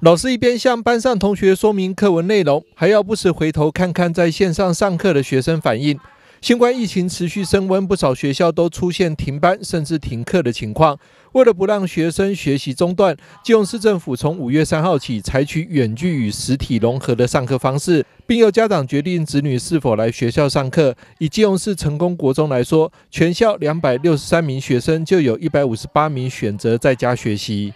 老师一边向班上同学说明课文内容，还要不时回头看看在线上上课的学生反应。新冠疫情持续升温，不少学校都出现停班甚至停课的情况。为了不让学生学习中断，基隆市政府从五月三号起采取远距与实体融合的上课方式，并由家长决定子女是否来学校上课。以基隆市成功国中来说，全校两百六十三名学生就有一百五十八名选择在家学习。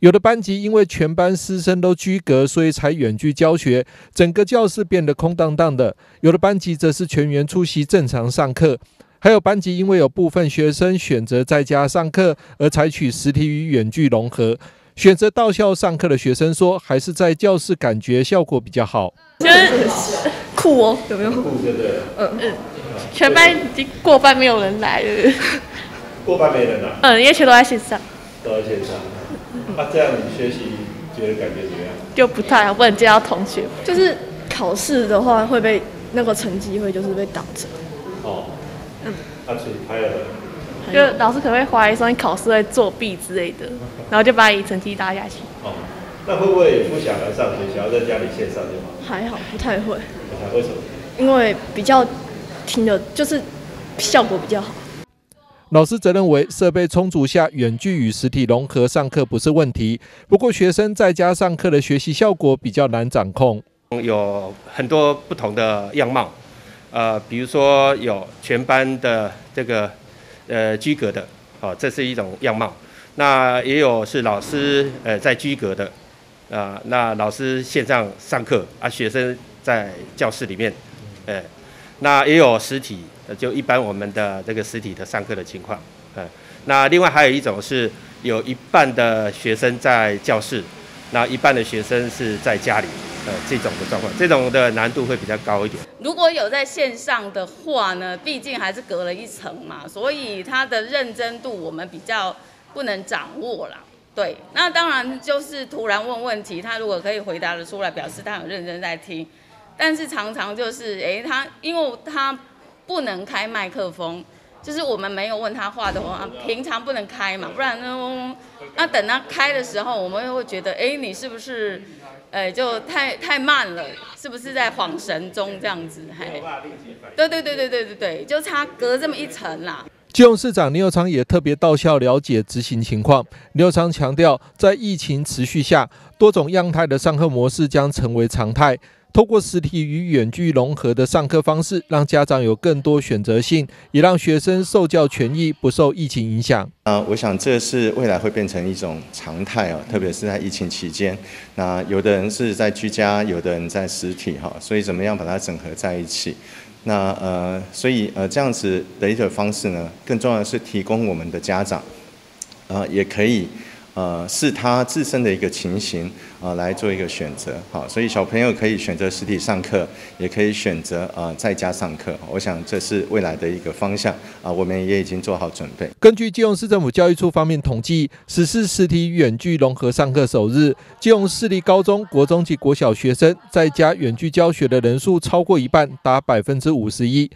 有的班级因为全班师生都居隔，所以才远距教学，整个教室变得空荡荡的。有的班级则是全员出席正常上课，还有班级因为有部分学生选择在家上课，而采取实体与远距融合。选择到校上课的学生说，还是在教室感觉效果比较好。就是酷哦，有没有？酷对不对？嗯嗯，全班已经过半没有人来了。过半没人了。嗯，因为全都在线上。都在线上。那这样你学习觉得感觉怎么样？就不太好，不能见到同学。就是考试的话会被那个成绩会就是被挡着。哦。嗯。他除还有。就老师可能会怀疑说你考试会作弊之类的，然后就把你成绩打下去。哦。那会不会不想来上学，想要在家里线上就好？还好，不太会。不太为什么？因为比较听的，就是效果比较好。老师则认为，设备充足下，远距与实体融合上课不是问题。不过，学生在家上课的学习效果比较难掌控，有很多不同的样貌。呃，比如说有全班的这个呃居格的，哦，这是一种样貌。那也有是老师呃在居格的，啊，那老师线上上课，啊，学生在教室里面，呃，那也有实体。就一般我们的这个实体的上课的情况，呃，那另外还有一种是有一半的学生在教室，那一半的学生是在家里，呃，这种的状况，这种的难度会比较高一点。如果有在线上的话呢，毕竟还是隔了一层嘛，所以他的认真度我们比较不能掌握啦。对，那当然就是突然问问题，他如果可以回答得出来，表示他很认真在听，但是常常就是，哎，他因为他。不能开麦克风，就是我们没有问他话的话，平常不能开嘛，不然呢，那等他开的时候，我们又会觉得，哎，你是不是，哎，就太太慢了，是不是在恍神中这样子？嘿，对对对对对对对，就差隔这么一层啦。基隆市长刘友昌也特别到校了解执行情况。刘友昌强调，在疫情持续下，多种样态的上课模式将成为常态。透过实体与远距融合的上课方式，让家长有更多选择性，也让学生受教权益不受疫情影响。啊，我想这是未来会变成一种常态哦，特别是在疫情期间。那有的人是在居家，有的人在实体哈，所以怎么样把它整合在一起？那呃，所以呃这样子的一个方式呢，更重要的是提供我们的家长，啊，也可以。呃，是他自身的一个情形啊，来做一个选择。好，所以小朋友可以选择实体上课，也可以选择呃在家上课。我想这是未来的一个方向啊，我们也已经做好准备。根据基隆市政府教育处方面统计，实施实体远距融合上课首日，基隆市立高中国中及国小学生在家远距教学的人数超过一半，达百分之五十一。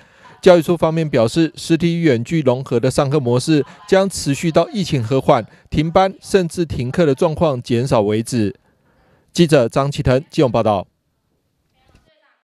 教育处方面表示，实体远距融合的上课模式将持续到疫情和缓、停班甚至停课的状况减少为止。记者张启腾、金融报道。